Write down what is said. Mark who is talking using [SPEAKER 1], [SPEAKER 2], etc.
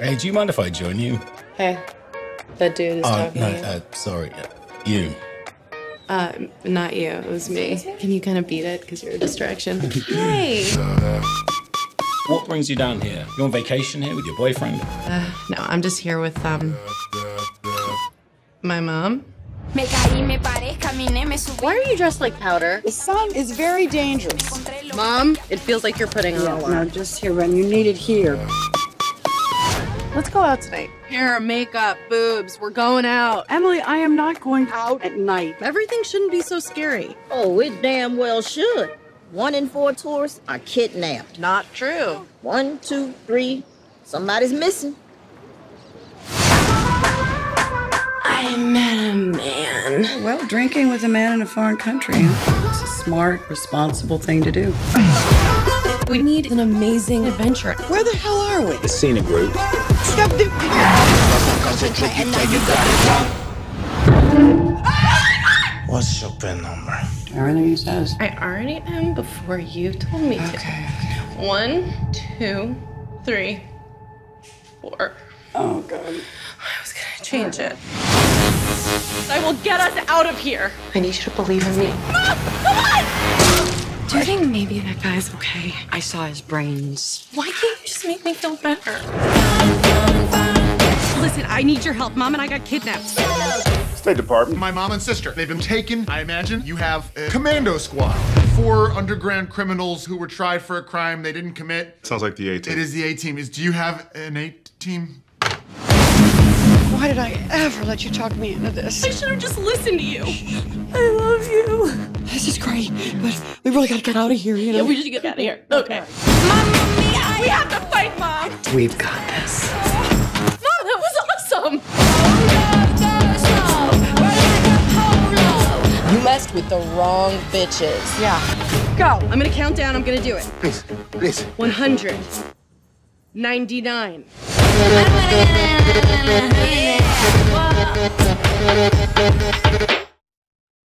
[SPEAKER 1] Hey, do you mind if I join you?
[SPEAKER 2] Hey, that dude is
[SPEAKER 1] Oh,
[SPEAKER 2] talking
[SPEAKER 1] no,
[SPEAKER 2] to you.
[SPEAKER 1] uh, sorry. Uh, you.
[SPEAKER 2] Uh, not you. It was me. Can you kind of beat it? Because you're a distraction. hey.
[SPEAKER 1] What brings you down here? You on vacation here with your boyfriend?
[SPEAKER 2] Uh, no, I'm just here with, um, my mom.
[SPEAKER 3] Me caí, me paré, caminé, me subí.
[SPEAKER 2] Why are you dressed like powder?
[SPEAKER 4] The sun is very dangerous.
[SPEAKER 2] Mom, it feels like you're putting on a lot.
[SPEAKER 4] No, just here when you need it here.
[SPEAKER 2] Let's go out tonight. Hair, makeup, boobs. We're going out.
[SPEAKER 4] Emily, I am not going out at night.
[SPEAKER 2] Everything shouldn't be so scary.
[SPEAKER 5] Oh, it damn well should. One in four tourists are kidnapped.
[SPEAKER 2] Not true.
[SPEAKER 5] One, two, three. Somebody's missing.
[SPEAKER 2] I met a man.
[SPEAKER 4] Well, drinking with a man in a foreign country. It's a smart, responsible thing to do.
[SPEAKER 2] We need an amazing adventure.
[SPEAKER 4] Where the hell are we?
[SPEAKER 1] The scenic route.
[SPEAKER 6] What's your PIN number?
[SPEAKER 4] Everything he says.
[SPEAKER 2] I already am before you told me to.
[SPEAKER 4] Okay.
[SPEAKER 2] One, two, three, four.
[SPEAKER 4] Oh, God.
[SPEAKER 2] I was gonna change it. I will get us out of here. I need you to believe in me. Mom, come on! Do you think maybe that guy's okay?
[SPEAKER 7] I saw his brains.
[SPEAKER 2] Why can't you just make me feel better?
[SPEAKER 7] Listen, I need your help. Mom and I got kidnapped.
[SPEAKER 8] State Department. My mom and sister. They've been taken. I imagine you have a commando squad. Four underground criminals who were tried for a crime they didn't commit.
[SPEAKER 9] Sounds like the A team.
[SPEAKER 8] It is the A team. Is do you have an A team?
[SPEAKER 4] Why did I ever let you talk me into this?
[SPEAKER 2] I should have just listened to you. I love you.
[SPEAKER 4] This is great, but we really gotta get out of here, you know?
[SPEAKER 2] Yeah, we should get out of here. Okay. We have to fight, Mom.
[SPEAKER 4] We've got this.
[SPEAKER 2] Mom, that was awesome.
[SPEAKER 7] You messed with the wrong bitches.
[SPEAKER 4] Yeah.
[SPEAKER 7] Go. I'm gonna count down. I'm gonna do it.
[SPEAKER 8] Please, please.
[SPEAKER 7] 100. 99.
[SPEAKER 3] Yeah.